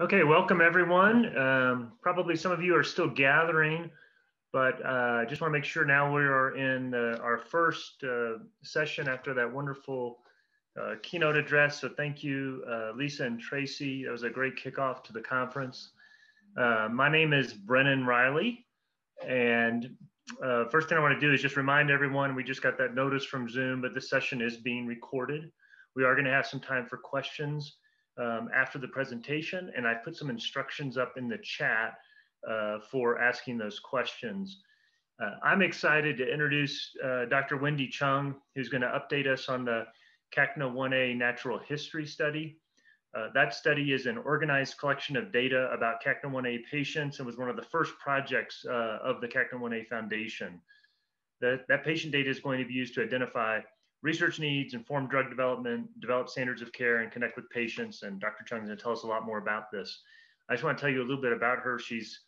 Okay, welcome everyone. Um, probably some of you are still gathering, but I uh, just want to make sure now we are in uh, our first uh, session after that wonderful uh, keynote address. So thank you, uh, Lisa and Tracy. That was a great kickoff to the conference. Uh, my name is Brennan Riley. And first thing I want to do is just remind everyone, we just got that notice from Zoom, but this session is being recorded. We are going to have some time for questions um, after the presentation, and I put some instructions up in the chat uh, for asking those questions. Uh, I'm excited to introduce uh, Dr. Wendy Chung, who's going to update us on the CACNA 1A natural history study. Uh, that study is an organized collection of data about CACNA 1A patients and was one of the first projects uh, of the CACNA 1A Foundation. The, that patient data is going to be used to identify research needs, inform drug development, develop standards of care, and connect with patients. And Dr. Chung is going to tell us a lot more about this. I just want to tell you a little bit about her. She's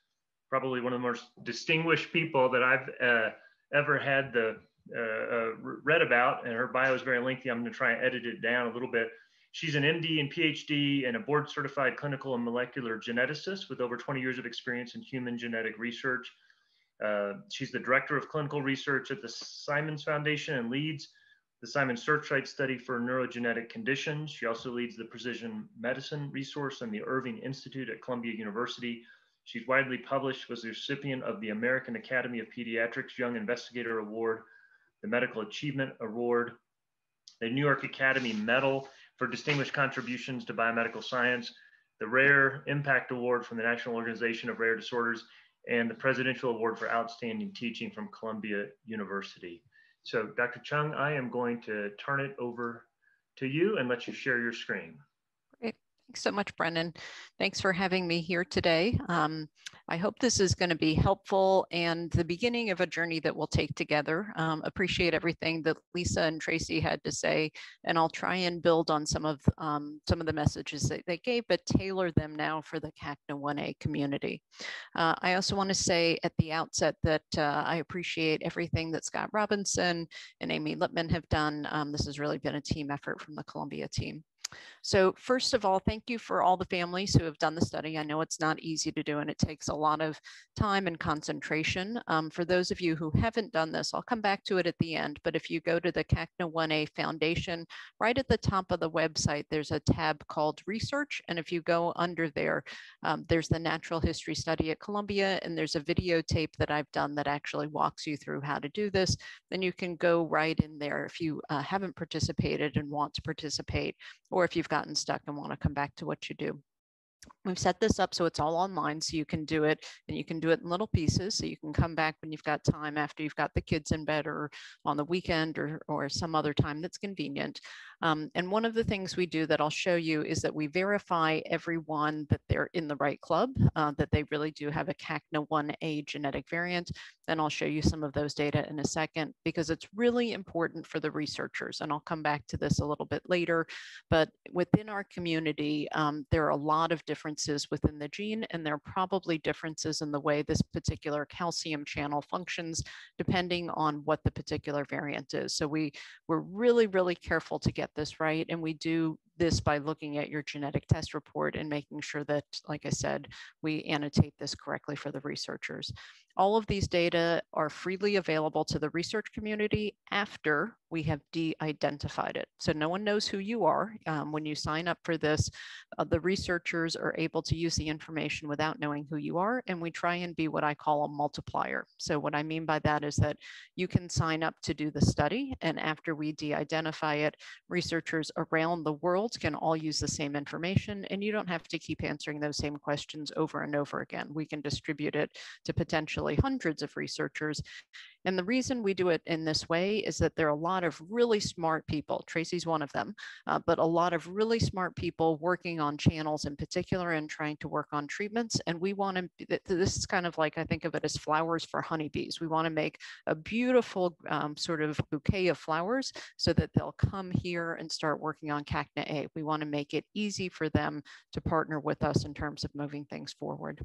probably one of the most distinguished people that I've uh, ever had the uh, uh, read about, and her bio is very lengthy. I'm going to try and edit it down a little bit. She's an MD and PhD and a board certified clinical and molecular geneticist with over 20 years of experience in human genetic research. Uh, she's the director of clinical research at the Simons Foundation and leads the Simons Searchlight Study for Neurogenetic Conditions. She also leads the Precision Medicine Resource and the Irving Institute at Columbia University. She's widely published, was the recipient of the American Academy of Pediatrics Young Investigator Award, the Medical Achievement Award, the New York Academy Medal for Distinguished Contributions to Biomedical Science, the Rare Impact Award from the National Organization of Rare Disorders, and the Presidential Award for Outstanding Teaching from Columbia University. So Dr. Chung, I am going to turn it over to you and let you share your screen. Thanks so much, Brennan. Thanks for having me here today. Um, I hope this is going to be helpful and the beginning of a journey that we'll take together. Um, appreciate everything that Lisa and Tracy had to say, and I'll try and build on some of um, some of the messages that they gave, but tailor them now for the CACNA 1A community. Uh, I also want to say at the outset that uh, I appreciate everything that Scott Robinson and Amy Lipman have done. Um, this has really been a team effort from the Columbia team. So first of all, thank you for all the families who have done the study. I know it's not easy to do and it takes a lot of time and concentration. Um, for those of you who haven't done this, I'll come back to it at the end, but if you go to the CACNA 1A Foundation, right at the top of the website, there's a tab called Research. And if you go under there, um, there's the Natural History Study at Columbia, and there's a videotape that I've done that actually walks you through how to do this. Then you can go right in there if you uh, haven't participated and want to participate, or or if you've gotten stuck and want to come back to what you do. We've set this up so it's all online so you can do it and you can do it in little pieces so you can come back when you've got time after you've got the kids in bed or on the weekend or, or some other time that's convenient. Um, and one of the things we do that I'll show you is that we verify everyone that they're in the right club, uh, that they really do have a CACNA 1A genetic variant. Then I'll show you some of those data in a second because it's really important for the researchers. And I'll come back to this a little bit later. But within our community, um, there are a lot of differences within the gene, and there are probably differences in the way this particular calcium channel functions, depending on what the particular variant is. So we, we're really, really careful to get this right. And we do this by looking at your genetic test report and making sure that, like I said, we annotate this correctly for the researchers. All of these data are freely available to the research community after we have de-identified it. So no one knows who you are. Um, when you sign up for this, uh, the researchers are able to use the information without knowing who you are. And we try and be what I call a multiplier. So what I mean by that is that you can sign up to do the study. And after we de-identify it, researchers around the world can all use the same information. And you don't have to keep answering those same questions over and over again. We can distribute it to potentially hundreds of researchers and the reason we do it in this way is that there are a lot of really smart people. Tracy's one of them, uh, but a lot of really smart people working on channels in particular and trying to work on treatments. And we want to, this is kind of like, I think of it as flowers for honeybees. We want to make a beautiful um, sort of bouquet of flowers so that they'll come here and start working on CACNA A. We want to make it easy for them to partner with us in terms of moving things forward.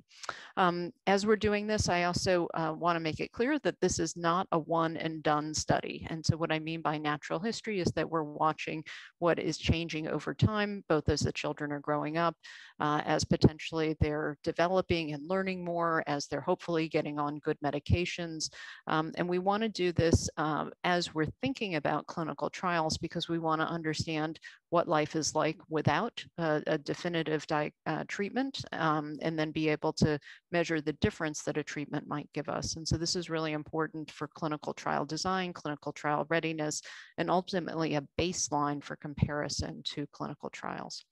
Um, as we're doing this, I also uh, want to make it clear that this is not a one and done study. And so what I mean by natural history is that we're watching what is changing over time, both as the children are growing up, uh, as potentially they're developing and learning more, as they're hopefully getting on good medications. Um, and we want to do this um, as we're thinking about clinical trials because we want to understand what life is like without a, definitive uh, treatment um, and then be able to measure the difference that a treatment might give us. And so this is really important for clinical trial design, clinical trial readiness, and ultimately a baseline for comparison to clinical trials.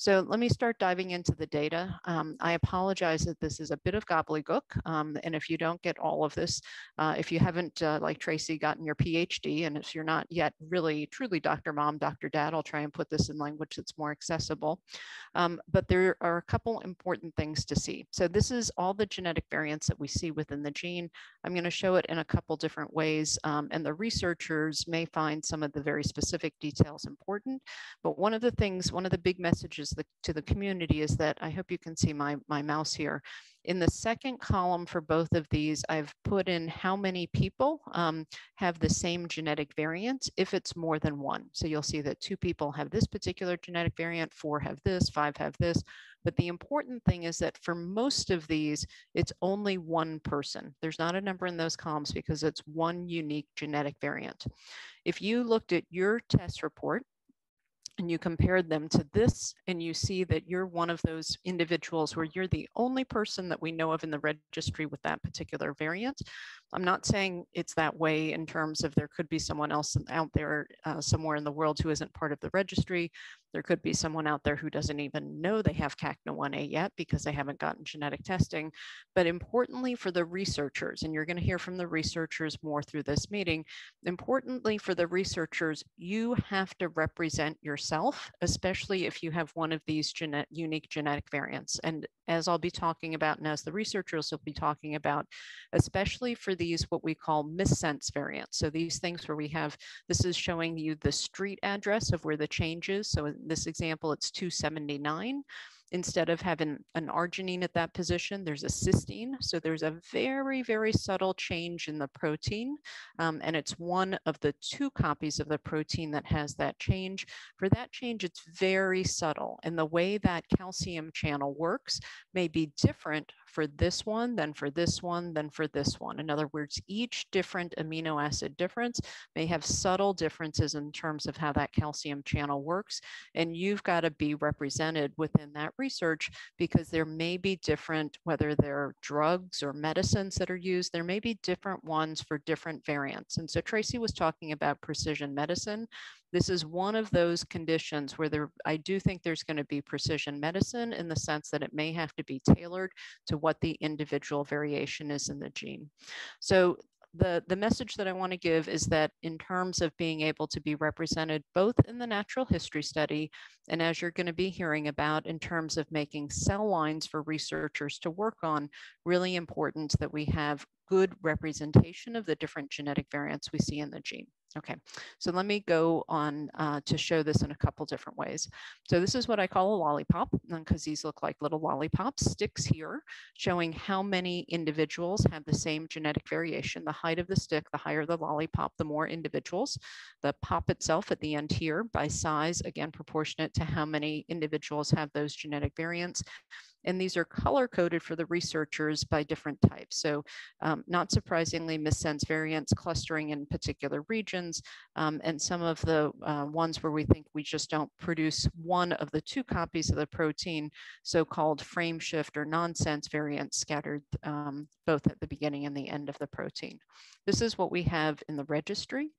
So let me start diving into the data. Um, I apologize that this is a bit of gobbledygook. Um, and if you don't get all of this, uh, if you haven't, uh, like Tracy, gotten your PhD, and if you're not yet really truly Dr. Mom, Dr. Dad, I'll try and put this in language that's more accessible. Um, but there are a couple important things to see. So this is all the genetic variants that we see within the gene. I'm going to show it in a couple different ways. Um, and the researchers may find some of the very specific details important. But one of the things, one of the big messages to the community is that I hope you can see my, my mouse here. In the second column for both of these, I've put in how many people um, have the same genetic variant if it's more than one. So you'll see that two people have this particular genetic variant, four have this, five have this. But the important thing is that for most of these, it's only one person. There's not a number in those columns because it's one unique genetic variant. If you looked at your test report and you compared them to this and you see that you're one of those individuals where you're the only person that we know of in the registry with that particular variant i'm not saying it's that way in terms of there could be someone else out there uh, somewhere in the world who isn't part of the registry there could be someone out there who doesn't even know they have cacna1a yet because they haven't gotten genetic testing but importantly for the researchers and you're going to hear from the researchers more through this meeting importantly for the researchers you have to represent yourself especially if you have one of these unique genetic variants. And as I'll be talking about, and as the researchers will be talking about, especially for these what we call missense variants. So these things where we have, this is showing you the street address of where the change is. So in this example, it's 279 instead of having an arginine at that position, there's a cysteine. So there's a very, very subtle change in the protein. Um, and it's one of the two copies of the protein that has that change. For that change, it's very subtle. And the way that calcium channel works may be different for this one, then for this one, then for this one. In other words, each different amino acid difference may have subtle differences in terms of how that calcium channel works. And you've got to be represented within that research because there may be different, whether they're drugs or medicines that are used, there may be different ones for different variants. And so Tracy was talking about precision medicine. This is one of those conditions where there, I do think there's going to be precision medicine in the sense that it may have to be tailored to what the individual variation is in the gene. So the, the message that I want to give is that in terms of being able to be represented both in the natural history study and as you're going to be hearing about in terms of making cell lines for researchers to work on, really important that we have good representation of the different genetic variants we see in the gene. Okay, so let me go on uh, to show this in a couple different ways. So this is what I call a lollipop because these look like little lollipop sticks here showing how many individuals have the same genetic variation. The height of the stick, the higher the lollipop, the more individuals. The pop itself at the end here by size, again, proportionate to how many individuals have those genetic variants. And these are color coded for the researchers by different types. So um, not surprisingly, missense variants clustering in particular regions, um, and some of the uh, ones where we think we just don't produce one of the two copies of the protein, so-called frame shift or nonsense variants scattered um, both at the beginning and the end of the protein. This is what we have in the registry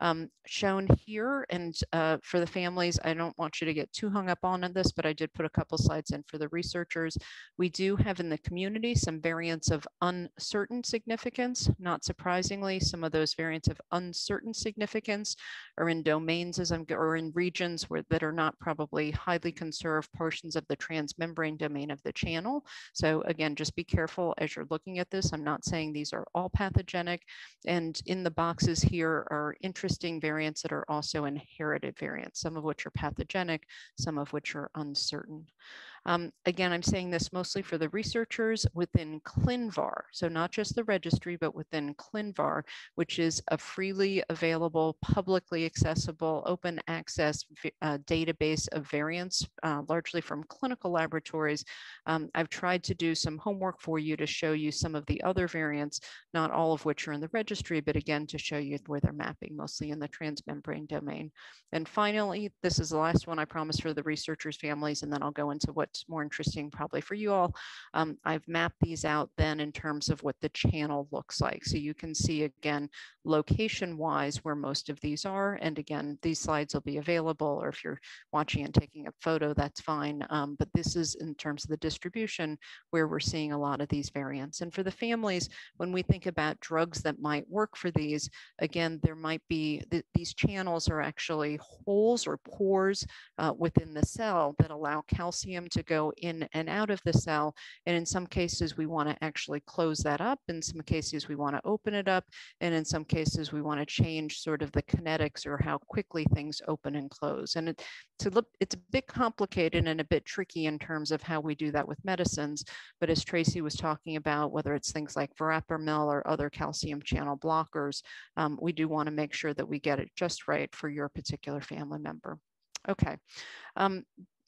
um, shown here. And uh, for the families, I don't want you to get too hung up on this, but I did put a couple slides in for the researchers. We do have in the community some variants of uncertain significance. Not surprisingly, some of those variants of uncertain significance are in domains as I'm, or in regions where that are not probably highly conserved portions of the transmembrane domain of the channel. So again, just be careful as you're looking at this. I'm not saying these are all pathogenic. And in the boxes here are interesting interesting variants that are also inherited variants, some of which are pathogenic, some of which are uncertain. Um, again, I'm saying this mostly for the researchers within ClinVar. So not just the registry, but within ClinVar, which is a freely available, publicly accessible, open access uh, database of variants, uh, largely from clinical laboratories. Um, I've tried to do some homework for you to show you some of the other variants, not all of which are in the registry, but again, to show you where they're mapping, mostly in the transmembrane domain. And finally, this is the last one I promise for the researchers' families, and then I'll go into what's more interesting probably for you all. Um, I've mapped these out then in terms of what the channel looks like. So you can see again, location-wise, where most of these are. And again, these slides will be available, or if you're watching and taking a photo, that's fine. Um, but this is in terms of the distribution where we're seeing a lot of these variants. And for the families, when we think about drugs that might work for these, again, there might be, th these channels are actually holes or pores uh, within the cell that allow calcium to go in and out of the cell. And in some cases, we want to actually close that up. In some cases, we want to open it up. And in some cases, we want to change sort of the kinetics or how quickly things open and close. And to look, it's a bit complicated and a bit tricky in terms of how we do that with medicines. But as Tracy was talking about, whether it's things like verapamil or other calcium channel blockers, um, we do want to make sure that we get it just right for your particular family member. Okay. Um,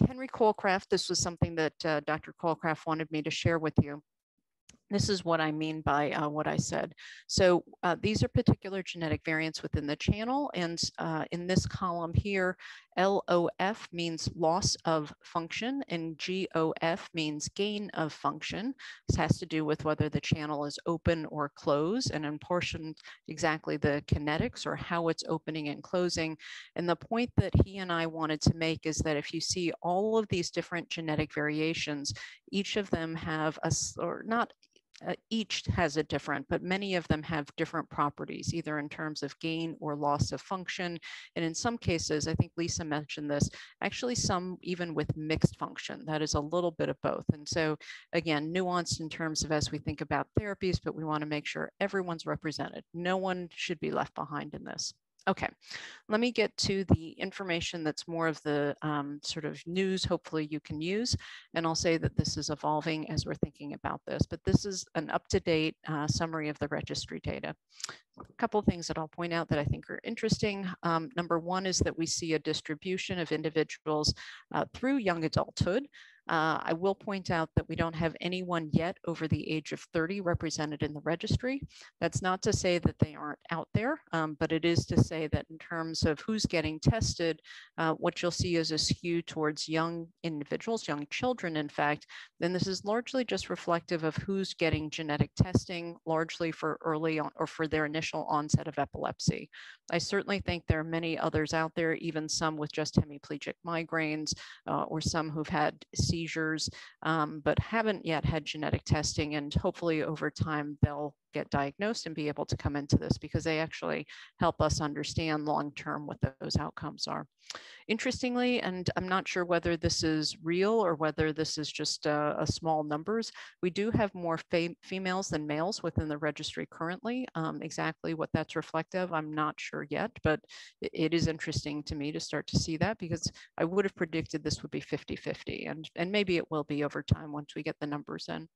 Henry Colecraft, this was something that uh, Dr. Colecraft wanted me to share with you. This is what I mean by uh, what I said. So uh, these are particular genetic variants within the channel. And uh, in this column here, LOF means loss of function and GOF means gain of function. This has to do with whether the channel is open or closed and in portion exactly the kinetics or how it's opening and closing. And the point that he and I wanted to make is that if you see all of these different genetic variations, each of them have a, or not uh, each has a different, but many of them have different properties, either in terms of gain or loss of function. And in some cases, I think Lisa mentioned this, actually some even with mixed function, that is a little bit of both. And so again, nuanced in terms of as we think about therapies, but we wanna make sure everyone's represented. No one should be left behind in this. Okay, let me get to the information that's more of the um, sort of news hopefully you can use. And I'll say that this is evolving as we're thinking about this, but this is an up-to-date uh, summary of the registry data. A couple of things that I'll point out that I think are interesting. Um, number one is that we see a distribution of individuals uh, through young adulthood. Uh, I will point out that we don't have anyone yet over the age of 30 represented in the registry. That's not to say that they aren't out there, um, but it is to say that in terms of who's getting tested, uh, what you'll see is a skew towards young individuals, young children, in fact. Then this is largely just reflective of who's getting genetic testing, largely for early on or for their initial onset of epilepsy. I certainly think there are many others out there, even some with just hemiplegic migraines uh, or some who've had seizures, um, but haven't yet had genetic testing. And hopefully over time, they'll get diagnosed and be able to come into this because they actually help us understand long term what those outcomes are. Interestingly, and I'm not sure whether this is real or whether this is just a, a small numbers, we do have more females than males within the registry currently. Um, exactly what that's reflective, I'm not sure yet, but it, it is interesting to me to start to see that because I would have predicted this would be 50-50 and, and maybe it will be over time once we get the numbers in.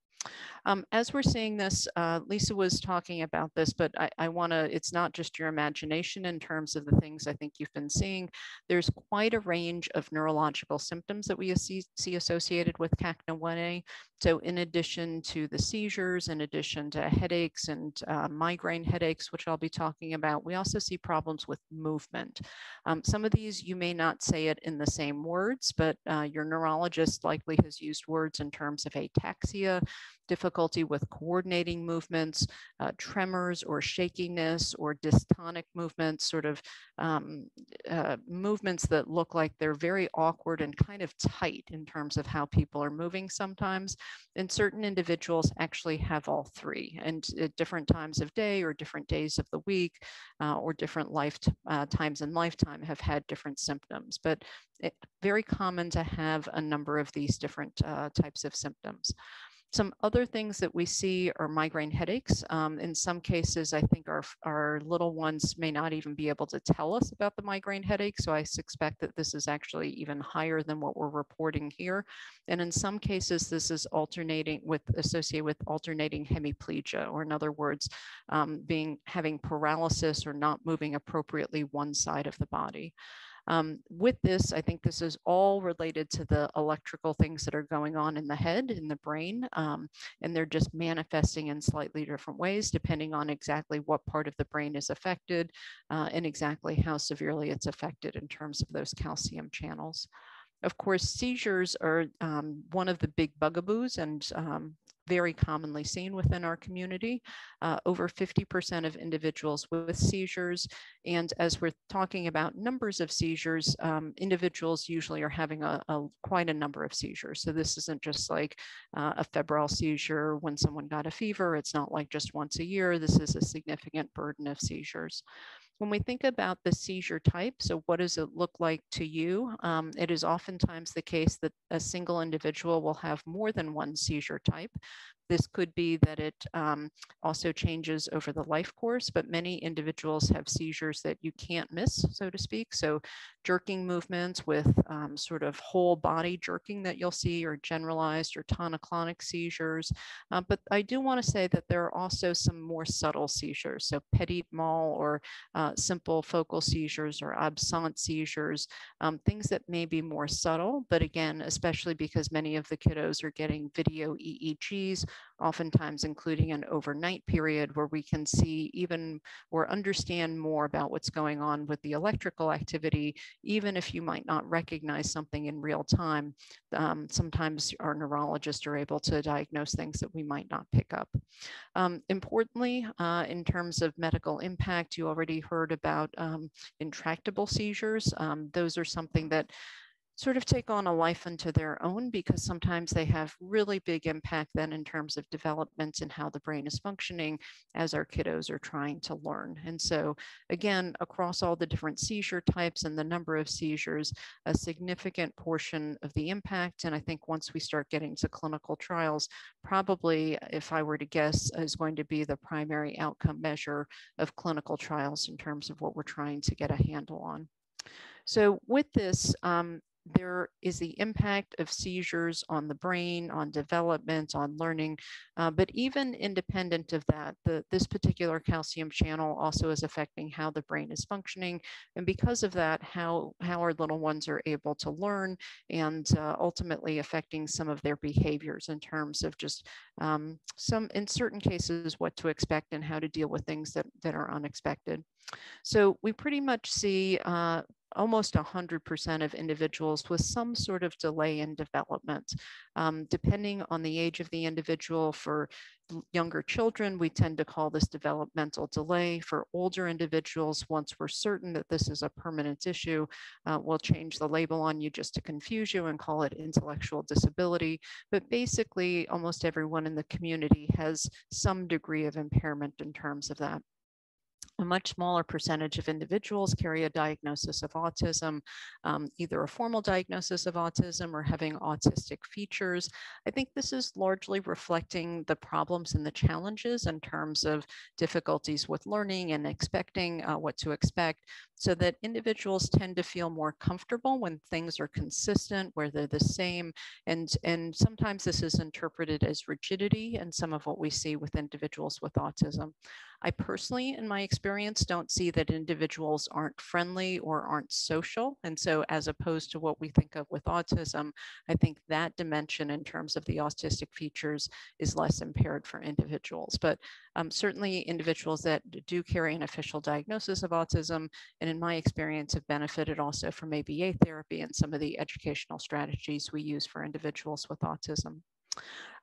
Um, as we're seeing this, uh, Lisa was talking about this, but I, I want to, it's not just your imagination in terms of the things I think you've been seeing. There's quite a range of neurological symptoms that we see, see associated with CACNA1A. So in addition to the seizures, in addition to headaches and uh, migraine headaches, which I'll be talking about, we also see problems with movement. Um, some of these, you may not say it in the same words, but uh, your neurologist likely has used words in terms of ataxia, difficulty with coordinating movements, uh, tremors or shakiness or dystonic movements, sort of um, uh, movements that look like they're very awkward and kind of tight in terms of how people are moving sometimes. And certain individuals actually have all three and at different times of day or different days of the week uh, or different life uh, times in lifetime have had different symptoms. But it, very common to have a number of these different uh, types of symptoms. Some other things that we see are migraine headaches. Um, in some cases, I think our, our little ones may not even be able to tell us about the migraine headache. So I suspect that this is actually even higher than what we're reporting here. And in some cases, this is alternating with associated with alternating hemiplegia, or in other words, um, being having paralysis or not moving appropriately one side of the body. Um, with this, I think this is all related to the electrical things that are going on in the head, in the brain, um, and they're just manifesting in slightly different ways depending on exactly what part of the brain is affected uh, and exactly how severely it's affected in terms of those calcium channels. Of course, seizures are um, one of the big bugaboos and um, very commonly seen within our community. Uh, over 50% of individuals with seizures. And as we're talking about numbers of seizures, um, individuals usually are having a, a, quite a number of seizures. So this isn't just like uh, a febrile seizure when someone got a fever. It's not like just once a year. This is a significant burden of seizures. When we think about the seizure type, so what does it look like to you? Um, it is oftentimes the case that a single individual will have more than one seizure type. This could be that it um, also changes over the life course, but many individuals have seizures that you can't miss, so to speak. So jerking movements with um, sort of whole body jerking that you'll see or generalized or tonic-clonic seizures. Uh, but I do want to say that there are also some more subtle seizures. So petit mal or uh, simple focal seizures or absent seizures, um, things that may be more subtle, but again, especially because many of the kiddos are getting video EEGs oftentimes including an overnight period where we can see even or understand more about what's going on with the electrical activity, even if you might not recognize something in real time. Um, sometimes our neurologists are able to diagnose things that we might not pick up. Um, importantly, uh, in terms of medical impact, you already heard about um, intractable seizures. Um, those are something that sort of take on a life unto their own because sometimes they have really big impact then in terms of development and how the brain is functioning as our kiddos are trying to learn. And so again, across all the different seizure types and the number of seizures, a significant portion of the impact. And I think once we start getting to clinical trials, probably if I were to guess is going to be the primary outcome measure of clinical trials in terms of what we're trying to get a handle on. So with this, um, there is the impact of seizures on the brain, on development, on learning. Uh, but even independent of that, the, this particular calcium channel also is affecting how the brain is functioning. And because of that, how, how our little ones are able to learn and uh, ultimately affecting some of their behaviors in terms of just um, some, in certain cases, what to expect and how to deal with things that, that are unexpected. So we pretty much see uh, almost 100% of individuals with some sort of delay in development. Um, depending on the age of the individual, for younger children, we tend to call this developmental delay. For older individuals, once we're certain that this is a permanent issue, uh, we'll change the label on you just to confuse you and call it intellectual disability. But basically, almost everyone in the community has some degree of impairment in terms of that a much smaller percentage of individuals carry a diagnosis of autism, um, either a formal diagnosis of autism or having autistic features. I think this is largely reflecting the problems and the challenges in terms of difficulties with learning and expecting uh, what to expect, so that individuals tend to feel more comfortable when things are consistent, where they're the same. And, and sometimes this is interpreted as rigidity and some of what we see with individuals with autism. I personally, in my experience, don't see that individuals aren't friendly or aren't social. And so as opposed to what we think of with autism, I think that dimension in terms of the autistic features is less impaired for individuals. But um, certainly individuals that do carry an official diagnosis of autism, and in my experience have benefited also from ABA therapy and some of the educational strategies we use for individuals with autism.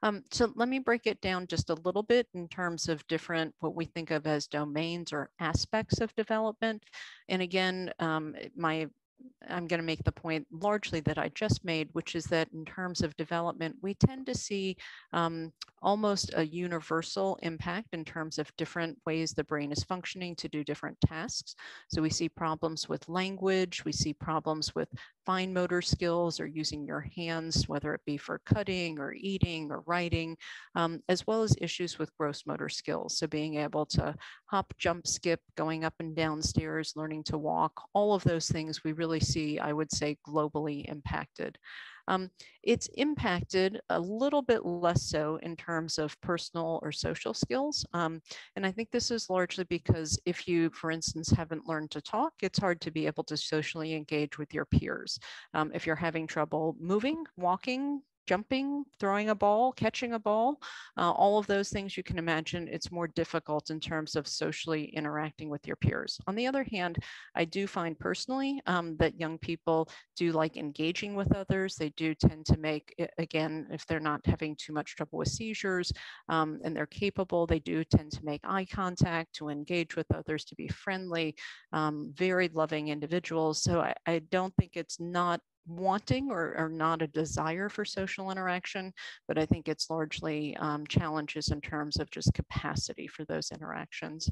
Um, so let me break it down just a little bit in terms of different, what we think of as domains or aspects of development. And again, um, my I'm going to make the point largely that I just made, which is that in terms of development, we tend to see um, almost a universal impact in terms of different ways the brain is functioning to do different tasks. So we see problems with language, we see problems with fine motor skills or using your hands, whether it be for cutting or eating or writing, um, as well as issues with gross motor skills. So being able to hop, jump, skip, going up and down stairs, learning to walk, all of those things we really see, I would say, globally impacted. Um, it's impacted a little bit less so in terms of personal or social skills. Um, and I think this is largely because if you, for instance, haven't learned to talk, it's hard to be able to socially engage with your peers. Um, if you're having trouble moving, walking, jumping, throwing a ball, catching a ball, uh, all of those things you can imagine, it's more difficult in terms of socially interacting with your peers. On the other hand, I do find personally um, that young people do like engaging with others. They do tend to make, again, if they're not having too much trouble with seizures um, and they're capable, they do tend to make eye contact, to engage with others, to be friendly, um, very loving individuals. So I, I don't think it's not wanting or, or, not a desire for social interaction, but I think it's largely um, challenges in terms of just capacity for those interactions.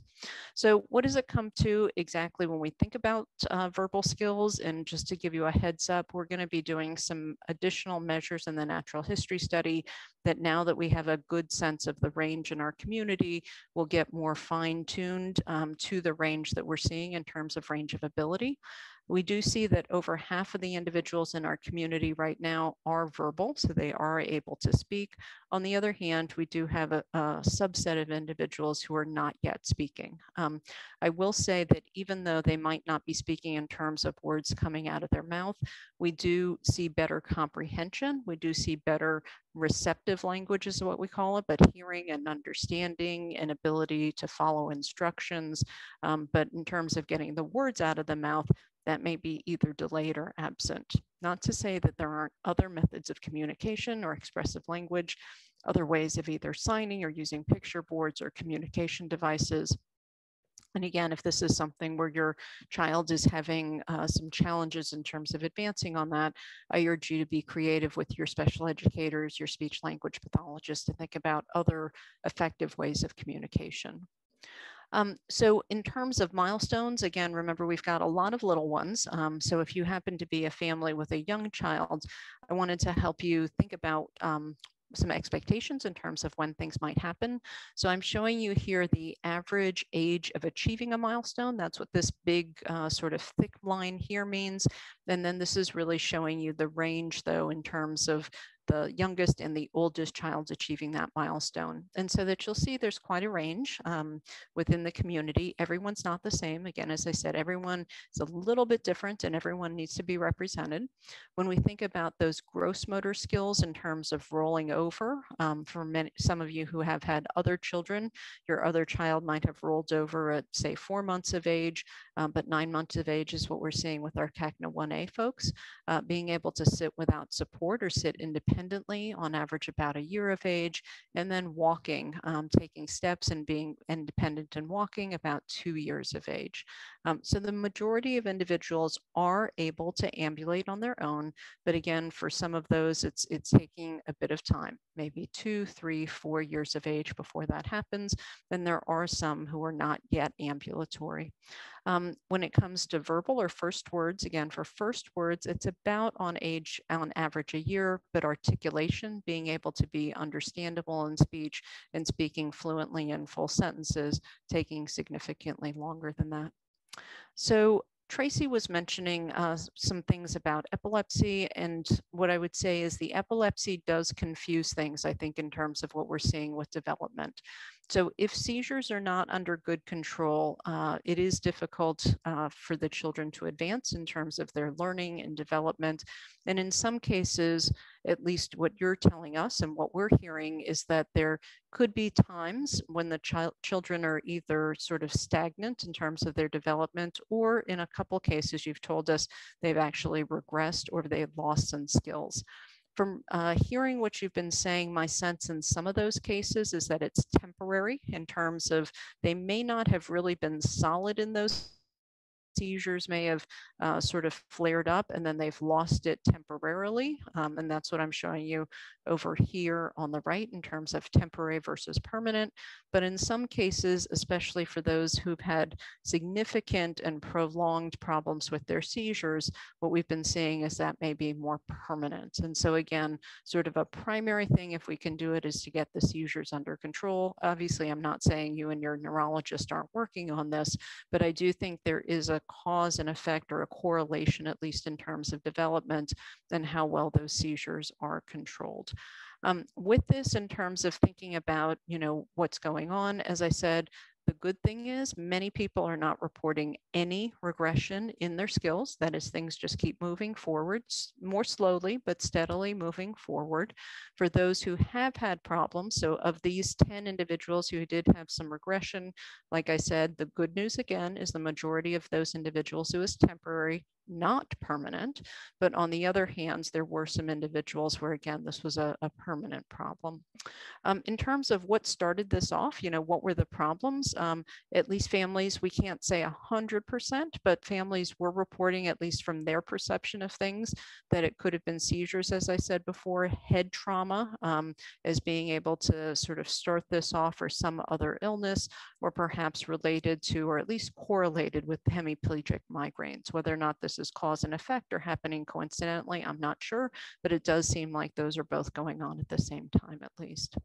So what does it come to exactly when we think about uh, verbal skills? And just to give you a heads up, we're gonna be doing some additional measures in the natural history study that now that we have a good sense of the range in our community, we'll get more fine tuned um, to the range that we're seeing in terms of range of ability. We do see that over half of the individuals in our community right now are verbal, so they are able to speak. On the other hand, we do have a, a subset of individuals who are not yet speaking. Um, I will say that even though they might not be speaking in terms of words coming out of their mouth, we do see better comprehension. We do see better receptive language is what we call it, but hearing and understanding and ability to follow instructions. Um, but in terms of getting the words out of the mouth, that may be either delayed or absent. Not to say that there aren't other methods of communication or expressive language, other ways of either signing or using picture boards or communication devices. And again, if this is something where your child is having uh, some challenges in terms of advancing on that, I urge you to be creative with your special educators, your speech language pathologists to think about other effective ways of communication. Um, so in terms of milestones, again, remember we've got a lot of little ones. Um, so if you happen to be a family with a young child, I wanted to help you think about um, some expectations in terms of when things might happen. So I'm showing you here the average age of achieving a milestone. That's what this big uh, sort of thick line here means. And then this is really showing you the range though in terms of the youngest and the oldest child achieving that milestone. And so that you'll see there's quite a range um, within the community. Everyone's not the same. Again, as I said, everyone is a little bit different and everyone needs to be represented. When we think about those gross motor skills in terms of rolling over, um, for many, some of you who have had other children, your other child might have rolled over at say four months of age, um, but nine months of age is what we're seeing with our CACNA 1A folks, uh, being able to sit without support or sit independently independently, on average about a year of age, and then walking, um, taking steps and being independent and walking about two years of age. Um, so the majority of individuals are able to ambulate on their own, but again, for some of those, it's, it's taking a bit of time, maybe two, three, four years of age before that happens. Then there are some who are not yet ambulatory. Um, when it comes to verbal or first words, again, for first words, it's about on age, on average a year, but articulation, being able to be understandable in speech and speaking fluently in full sentences, taking significantly longer than that. So Tracy was mentioning uh, some things about epilepsy, and what I would say is the epilepsy does confuse things, I think, in terms of what we're seeing with development. So if seizures are not under good control, uh, it is difficult uh, for the children to advance in terms of their learning and development. And in some cases, at least what you're telling us and what we're hearing is that there could be times when the child children are either sort of stagnant in terms of their development, or in a couple cases, you've told us they've actually regressed or they've lost some skills from uh, hearing what you've been saying, my sense in some of those cases is that it's temporary in terms of they may not have really been solid in those seizures may have uh, sort of flared up and then they've lost it temporarily. Um, and that's what I'm showing you over here on the right in terms of temporary versus permanent. But in some cases, especially for those who've had significant and prolonged problems with their seizures, what we've been seeing is that may be more permanent. And so again, sort of a primary thing, if we can do it, is to get the seizures under control. Obviously, I'm not saying you and your neurologist aren't working on this, but I do think there is a cause and effect or a correlation, at least in terms of development and how well those seizures are controlled. Um, with this, in terms of thinking about, you know, what's going on, as I said, the good thing is many people are not reporting any regression in their skills. That is, things just keep moving forward more slowly, but steadily moving forward. For those who have had problems, so of these 10 individuals who did have some regression, like I said, the good news again is the majority of those individuals who is temporary not permanent. But on the other hand, there were some individuals where, again, this was a, a permanent problem. Um, in terms of what started this off, you know, what were the problems? Um, at least families, we can't say 100%, but families were reporting, at least from their perception of things, that it could have been seizures, as I said before, head trauma um, as being able to sort of start this off or some other illness, or perhaps related to, or at least correlated with hemiplegic migraines, whether or not this is cause and effect or happening coincidentally, I'm not sure, but it does seem like those are both going on at the same time at least.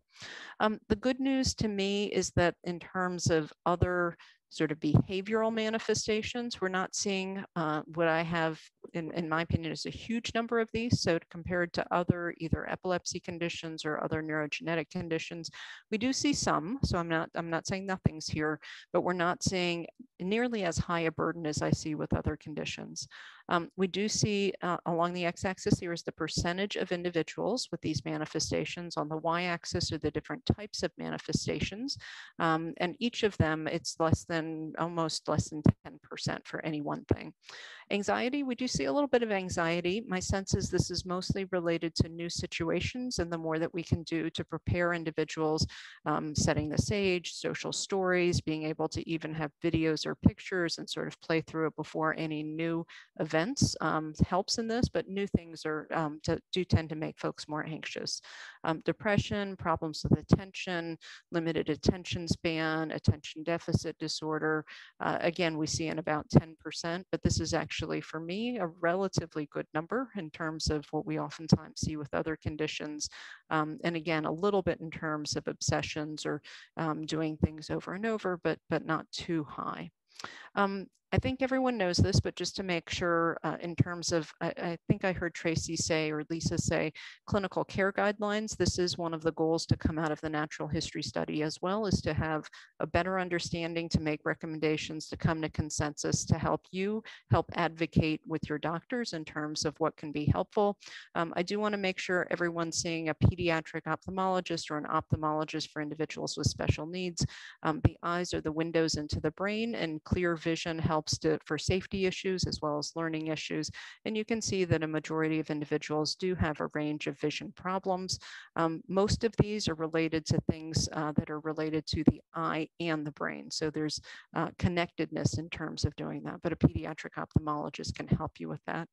Um, the good news to me is that in terms of other sort of behavioral manifestations. We're not seeing uh, what I have, in, in my opinion, is a huge number of these. So compared to other either epilepsy conditions or other neurogenetic conditions, we do see some. So I'm not, I'm not saying nothing's here, but we're not seeing nearly as high a burden as I see with other conditions. Um, we do see uh, along the x-axis here is the percentage of individuals with these manifestations. On the y-axis are the different types of manifestations. Um, and each of them, it's less than, almost less than 10% for any one thing. Anxiety, we do see a little bit of anxiety. My sense is this is mostly related to new situations and the more that we can do to prepare individuals, um, setting the stage, social stories, being able to even have videos or pictures and sort of play through it before any new events um, helps in this, but new things are um, to, do tend to make folks more anxious. Um, depression, problems with attention, limited attention span, attention deficit disorder. Uh, again, we see in about 10%, but this is actually actually, for me, a relatively good number in terms of what we oftentimes see with other conditions. Um, and again, a little bit in terms of obsessions or um, doing things over and over, but, but not too high. Um, I think everyone knows this, but just to make sure uh, in terms of, I, I, think I heard Tracy say or Lisa say clinical care guidelines. This is one of the goals to come out of the natural history study as well is to have a better understanding, to make recommendations, to come to consensus, to help you help advocate with your doctors in terms of what can be helpful. Um, I do wanna make sure everyone's seeing a pediatric ophthalmologist or an ophthalmologist for individuals with special needs. Um, the eyes are the windows into the brain and clear vision helps helps to, for safety issues as well as learning issues. And you can see that a majority of individuals do have a range of vision problems. Um, most of these are related to things uh, that are related to the eye and the brain. So there's uh, connectedness in terms of doing that, but a pediatric ophthalmologist can help you with that.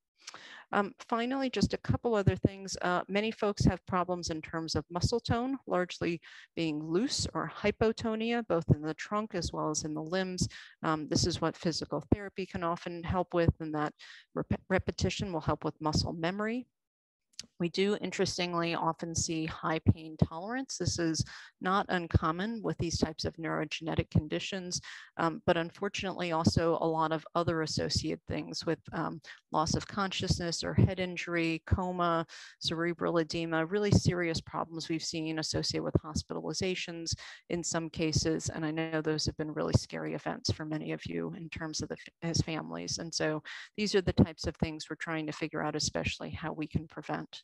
Um, finally, just a couple other things. Uh, many folks have problems in terms of muscle tone, largely being loose or hypotonia, both in the trunk as well as in the limbs. Um, this is what physical therapy can often help with, and that rep repetition will help with muscle memory. We do interestingly often see high pain tolerance. This is not uncommon with these types of neurogenetic conditions, um, but unfortunately also a lot of other associated things with um, loss of consciousness or head injury, coma, cerebral edema, really serious problems we've seen associated with hospitalizations in some cases. And I know those have been really scary events for many of you in terms of the, as families. And so these are the types of things we're trying to figure out, especially how we can prevent.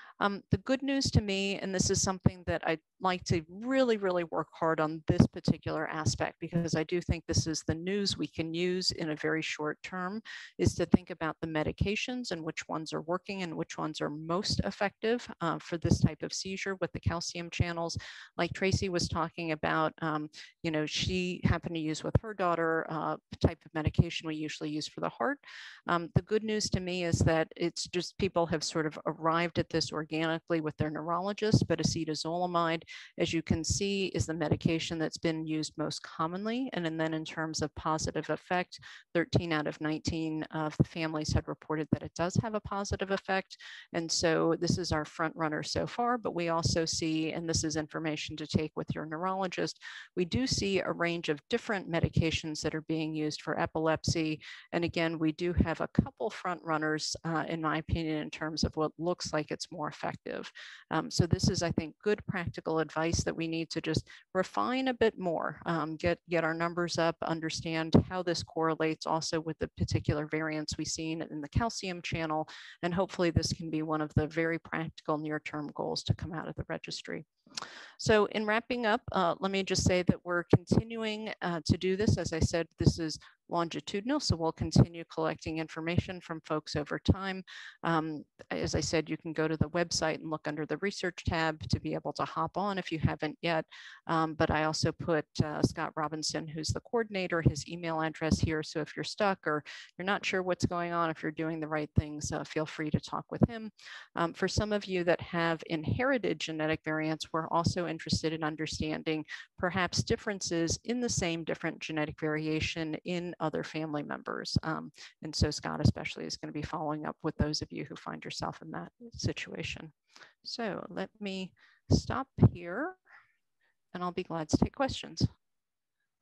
Um, the good news to me, and this is something that I'd like to really, really work hard on this particular aspect because I do think this is the news we can use in a very short term is to think about the medications and which ones are working and which ones are most effective uh, for this type of seizure with the calcium channels. Like Tracy was talking about, um, you know, she happened to use with her daughter uh, type of medication we usually use for the heart. Um, the good news to me is that it's just people have sort of arrived at this organically with their neurologist, but acetazolamide, as you can see, is the medication that's been used most commonly. And, then in terms of positive effect, 13 out of 19 of the families had reported that it does have a positive effect. And so this is our front runner so far, but we also see, and this is information to take with your neurologist, we do see a range of different medications that are being used for epilepsy. And again, we do have a couple front runners, uh, in my opinion, in terms of what looks like it's more effective. Um, so this is, I think, good practical advice that we need to just refine a bit more, um, get, get our numbers up, understand how this correlates also with the particular variants we've seen in the calcium channel. And hopefully this can be one of the very practical near-term goals to come out of the registry. So in wrapping up, uh, let me just say that we're continuing uh, to do this. As I said, this is longitudinal, so we'll continue collecting information from folks over time. Um, as I said, you can go to the website and look under the research tab to be able to hop on if you haven't yet. Um, but I also put uh, Scott Robinson, who's the coordinator, his email address here. So if you're stuck or you're not sure what's going on, if you're doing the right things, uh, feel free to talk with him. Um, for some of you that have inherited genetic variants, we're also interested in understanding perhaps differences in the same different genetic variation in other family members. Um, and so Scott especially is going to be following up with those of you who find yourself in that situation. So let me stop here and I'll be glad to take questions.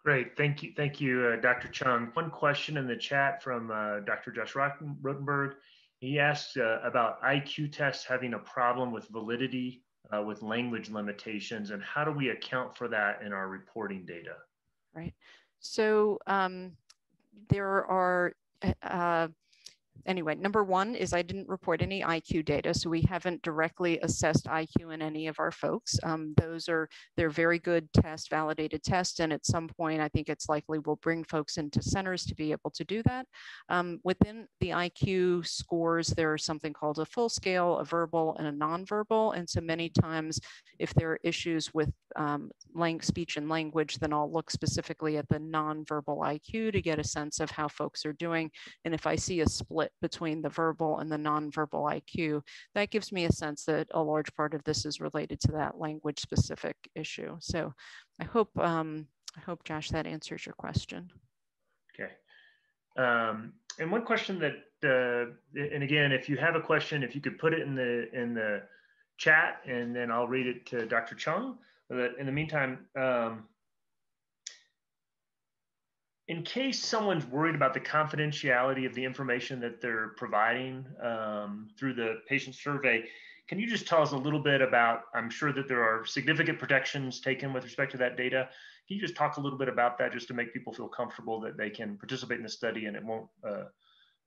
Great, thank you, thank you, uh, Dr. Chung. One question in the chat from uh, Dr. Josh Rotenberg. He asked uh, about IQ tests having a problem with validity uh, with language limitations, and how do we account for that in our reporting data? Right. So um, there are uh, anyway, number one is I didn't report any IQ data, so we haven't directly assessed IQ in any of our folks. Um, those are, they're very good test, validated tests, and at some point, I think it's likely we'll bring folks into centers to be able to do that. Um, within the IQ scores, there's something called a full scale, a verbal, and a nonverbal, and so many times if there are issues with um, speech and language, then I'll look specifically at the nonverbal IQ to get a sense of how folks are doing, and if I see a split split between the verbal and the nonverbal IQ, that gives me a sense that a large part of this is related to that language specific issue. So I hope, um, I hope Josh, that answers your question. Okay. Um, and one question that, uh, and again, if you have a question, if you could put it in the, in the chat and then I'll read it to Dr. Chung. But in the meantime, um, in case someone's worried about the confidentiality of the information that they're providing um, through the patient survey, can you just tell us a little bit about? I'm sure that there are significant protections taken with respect to that data. Can you just talk a little bit about that just to make people feel comfortable that they can participate in the study and it won't uh,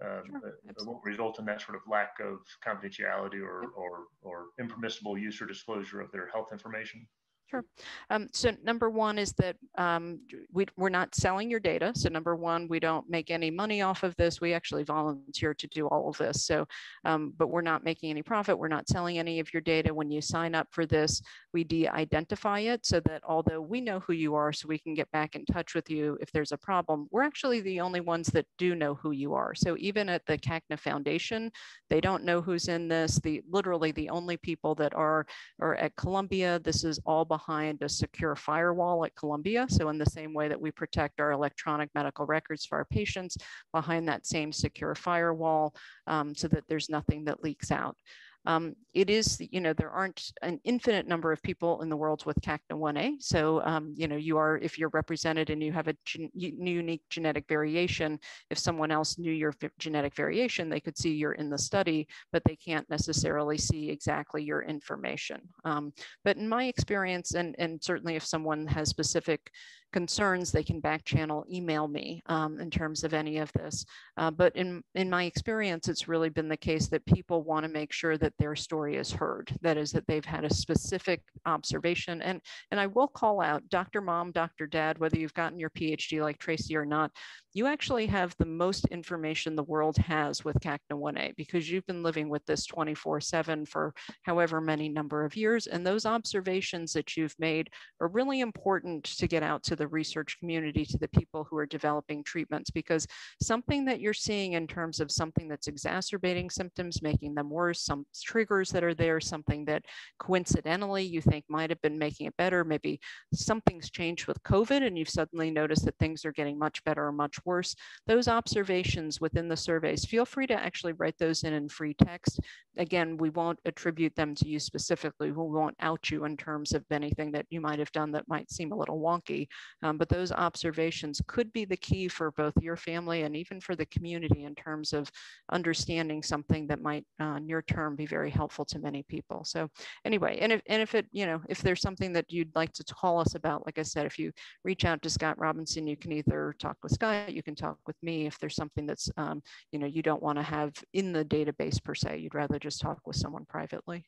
uh, sure, it won't result in that sort of lack of confidentiality or, or, or impermissible use or disclosure of their health information? Sure. Um, so number one is that um, we, we're not selling your data. So number one, we don't make any money off of this. We actually volunteer to do all of this. So, um, but we're not making any profit. We're not selling any of your data. When you sign up for this, we de-identify it so that although we know who you are, so we can get back in touch with you if there's a problem, we're actually the only ones that do know who you are. So even at the CACNA Foundation, they don't know who's in this. The literally the only people that are are at Columbia. This is all behind behind a secure firewall at Columbia. So in the same way that we protect our electronic medical records for our patients behind that same secure firewall um, so that there's nothing that leaks out. Um, it is, you know, there aren't an infinite number of people in the world with CACNA 1A. So, um, you know, you are, if you're represented and you have a gen unique genetic variation, if someone else knew your genetic variation, they could see you're in the study, but they can't necessarily see exactly your information. Um, but in my experience, and, and certainly if someone has specific concerns, they can back channel email me um, in terms of any of this. Uh, but in, in my experience, it's really been the case that people want to make sure that their story is heard. That is that they've had a specific observation. And, and I will call out Dr. Mom, Dr. Dad, whether you've gotten your PhD like Tracy or not, you actually have the most information the world has with CACNA1A because you've been living with this 24 seven for however many number of years. And those observations that you've made are really important to get out to the research community, to the people who are developing treatments, because something that you're seeing in terms of something that's exacerbating symptoms, making them worse, some triggers that are there, something that coincidentally you think might have been making it better, maybe something's changed with COVID and you've suddenly noticed that things are getting much better or much worse. Those observations within the surveys, feel free to actually write those in in free text. Again, we won't attribute them to you specifically. We won't out you in terms of anything that you might have done that might seem a little wonky. Um, but those observations could be the key for both your family and even for the community in terms of understanding something that might uh, near term be very helpful to many people. So anyway, and if, and if it, you know, if there's something that you'd like to call us about, like I said, if you reach out to Scott Robinson, you can either talk with Scott, you can talk with me. If there's something that's, um, you know, you don't want to have in the database per se, you'd rather just talk with someone privately.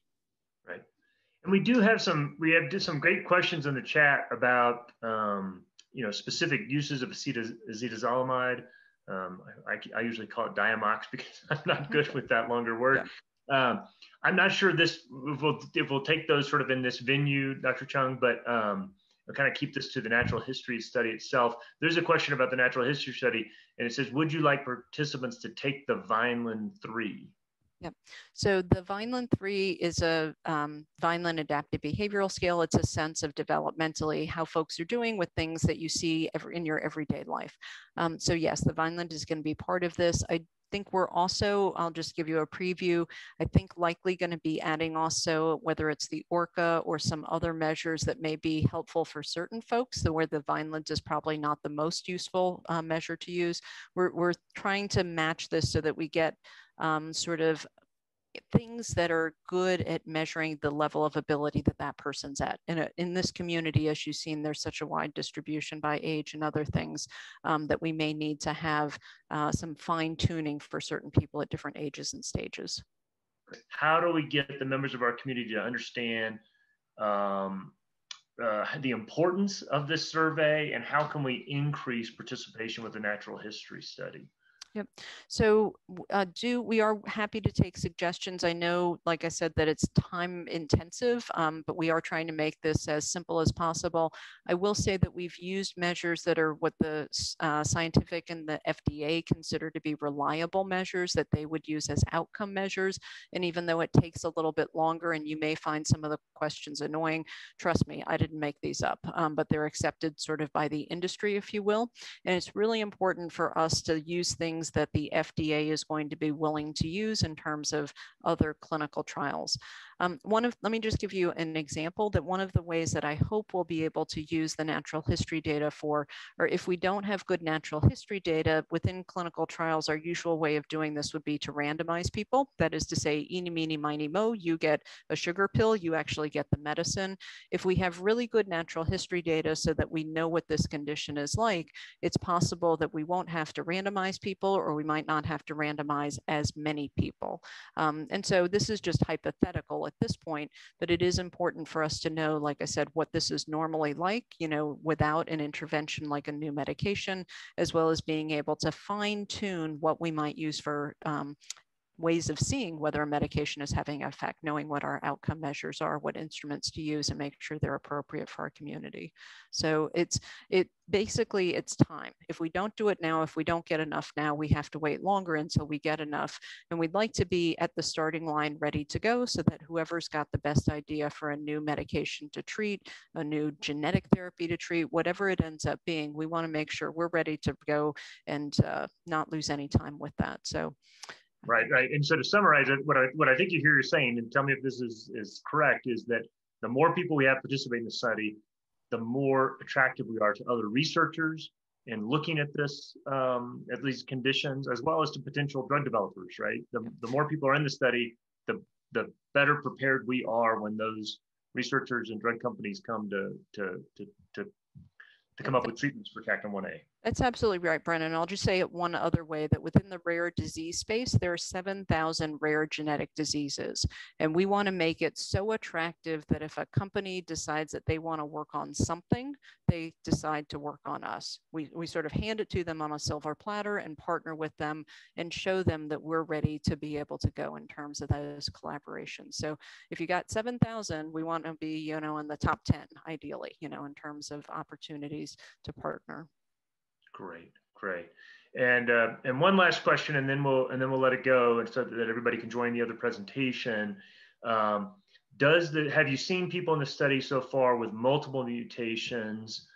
Right. And we do have some, we have some great questions in the chat about, um, you know, specific uses of acetazolamide. Um, I, I, usually call it Diamox because I'm not good with that longer word. Yeah. Um, I'm not sure this if we'll, if we'll take those sort of in this venue, Dr. Chung, but um, I'll kind of keep this to the natural history study itself. There's a question about the natural history study, and it says, would you like participants to take the Vineland 3? Yep. So the Vineland 3 is a um, Vineland Adaptive Behavioral Scale. It's a sense of developmentally how folks are doing with things that you see every, in your everyday life. Um, so yes, the Vineland is going to be part of this. I think we're also, I'll just give you a preview, I think likely going to be adding also, whether it's the ORCA or some other measures that may be helpful for certain folks, so where the Vineland is probably not the most useful uh, measure to use. We're, we're trying to match this so that we get um, sort of things that are good at measuring the level of ability that that person's at. In, a, in this community, as you've seen, there's such a wide distribution by age and other things um, that we may need to have uh, some fine tuning for certain people at different ages and stages. How do we get the members of our community to understand um, uh, the importance of this survey and how can we increase participation with the natural history study? Yep. So uh, do we are happy to take suggestions. I know, like I said, that it's time intensive, um, but we are trying to make this as simple as possible. I will say that we've used measures that are what the uh, scientific and the FDA consider to be reliable measures that they would use as outcome measures. And even though it takes a little bit longer and you may find some of the questions annoying, trust me, I didn't make these up, um, but they're accepted sort of by the industry, if you will. And it's really important for us to use things things that the FDA is going to be willing to use in terms of other clinical trials. Um, one of, let me just give you an example that one of the ways that I hope we'll be able to use the natural history data for, or if we don't have good natural history data within clinical trials, our usual way of doing this would be to randomize people. That is to say, eeny, meeny, miny, mo, you get a sugar pill, you actually get the medicine. If we have really good natural history data so that we know what this condition is like, it's possible that we won't have to randomize people or we might not have to randomize as many people. Um, and so this is just hypothetical at this point, but it is important for us to know, like I said, what this is normally like, you know, without an intervention like a new medication, as well as being able to fine tune what we might use for um, ways of seeing whether a medication is having an effect, knowing what our outcome measures are, what instruments to use and make sure they're appropriate for our community. So it's it basically it's time. If we don't do it now, if we don't get enough now, we have to wait longer until we get enough. And we'd like to be at the starting line ready to go so that whoever's got the best idea for a new medication to treat, a new genetic therapy to treat, whatever it ends up being, we want to make sure we're ready to go and uh, not lose any time with that. So Right, right. And so to summarize it, what I what I think you hear you saying, and tell me if this is is correct, is that the more people we have participate in the study, the more attractive we are to other researchers in looking at this um, at these conditions, as well as to potential drug developers. Right. The the more people are in the study, the the better prepared we are when those researchers and drug companies come to to to to to come up with treatments for CACNA1A. That's absolutely right, Brennan. I'll just say it one other way that within the rare disease space, there are 7,000 rare genetic diseases. And we want to make it so attractive that if a company decides that they want to work on something, they decide to work on us. We, we sort of hand it to them on a silver platter and partner with them and show them that we're ready to be able to go in terms of those collaborations. So if you got 7,000, we want to be, you know, in the top 10, ideally, you know, in terms of opportunities to partner. Great, great. And uh, and one last question, and then we'll and then we'll let it go, and so that everybody can join the other presentation. Um, does the have you seen people in the study so far with multiple mutations,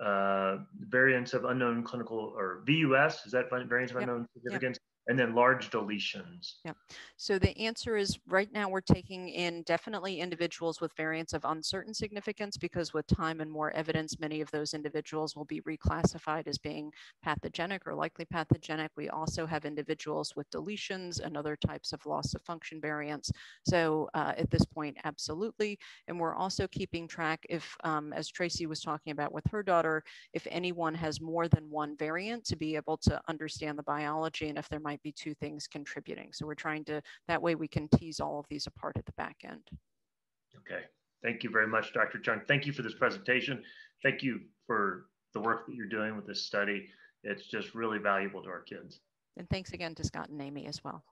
uh, variants of unknown clinical or VUS? Is that variants of unknown significance? And then large deletions. Yeah. So the answer is right now we're taking in definitely individuals with variants of uncertain significance because with time and more evidence, many of those individuals will be reclassified as being pathogenic or likely pathogenic. We also have individuals with deletions and other types of loss of function variants. So uh, at this point, absolutely. And we're also keeping track if, um, as Tracy was talking about with her daughter, if anyone has more than one variant to be able to understand the biology and if there might might be two things contributing. So we're trying to, that way we can tease all of these apart at the back end. Okay. Thank you very much, Dr. Chung. Thank you for this presentation. Thank you for the work that you're doing with this study. It's just really valuable to our kids. And thanks again to Scott and Amy as well.